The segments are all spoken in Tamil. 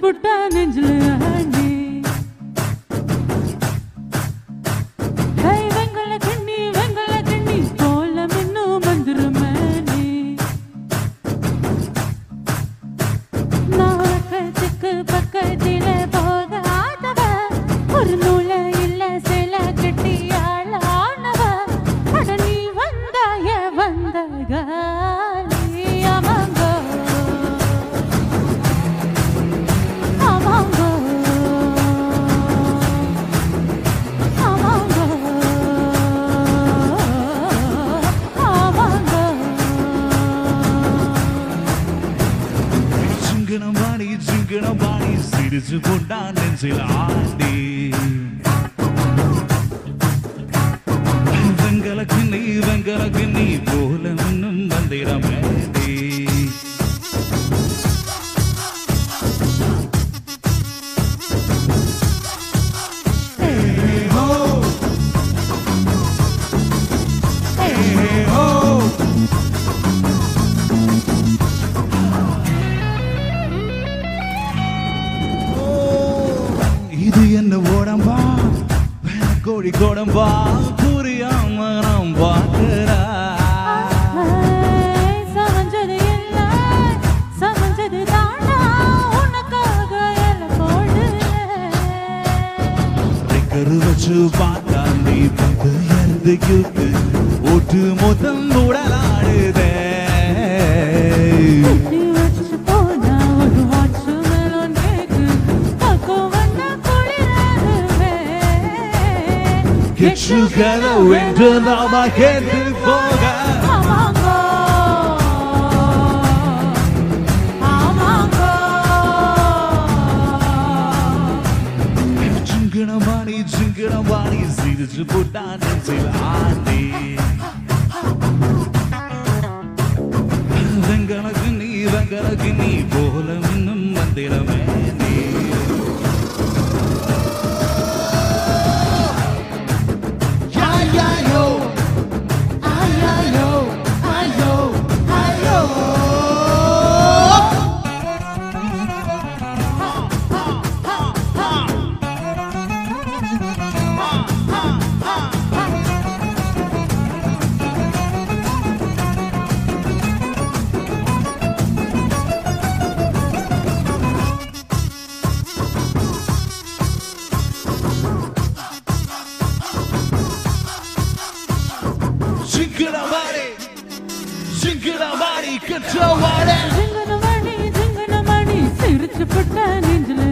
புட்டா நெஞ்சில் அண்ணா சிக்கனம் பாடி சிக்கனம் பாடி சிரிச்சு கொண்டா நெஞ்சில் ஆடி. என்ன ஓடம்பா கோழி கோடம்பா? புரியாம நாம் பார்க்கிறா. சமஞ்சது இல்ல சமஞ்சது தாண்டா உனக்காக எல்லாம் போடுறேன் கரு வச்சு பார்த்தா நீ பந்து இருந்து கியூக்கு ஒட்டு மொத்தம் உடலாடுதே. Get together என்று நாம கேட்டு போக ஆமாங்கோ ஆமாங்கோ சிங்கனமானி சிங்கனமானி சிரிச்சு போட்டா நெஞ்சில் ஆடி வெங்கலக்கு நீ வெங்கலக்கு நீ போல இன்னும் மந்திரமே சிங்கனமானி கற்றவாடே ஜிங்கனமணி ஜிங்கனமணி சிரிச்சு புட்ட நெஞ்சில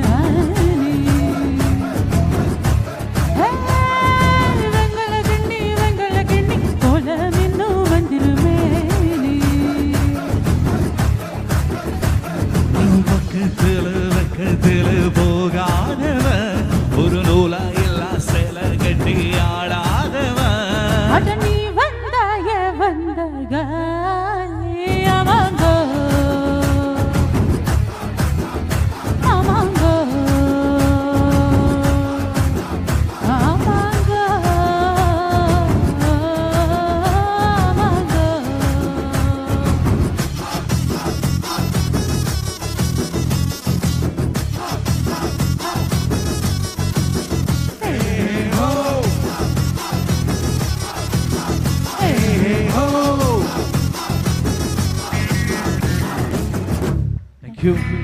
you.